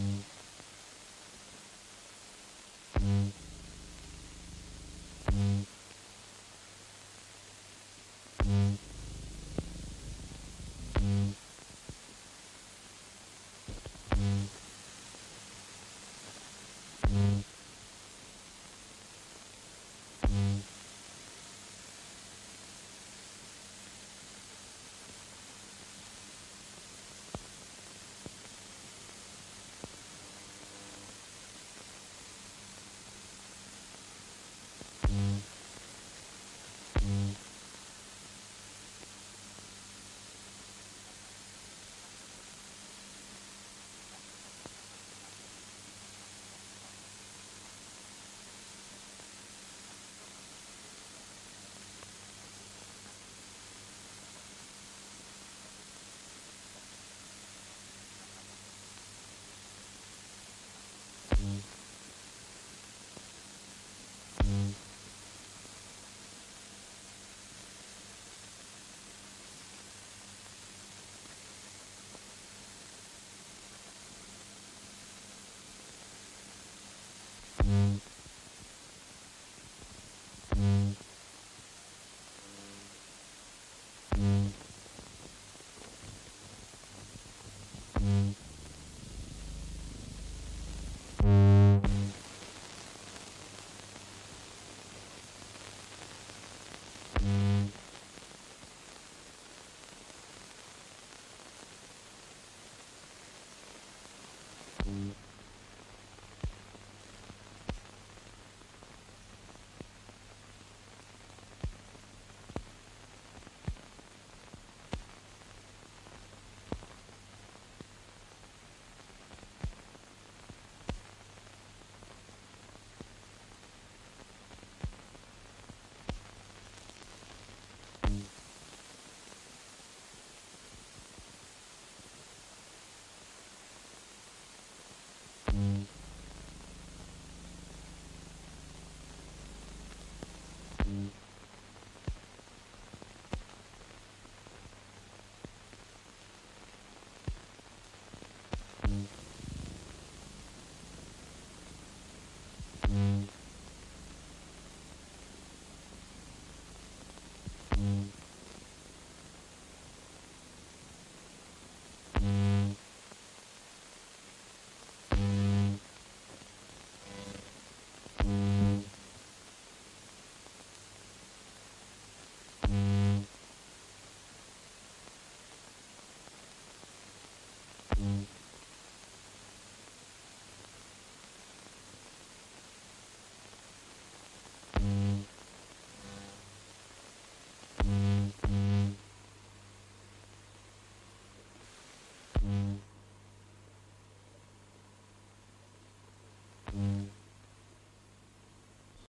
Mm-hmm.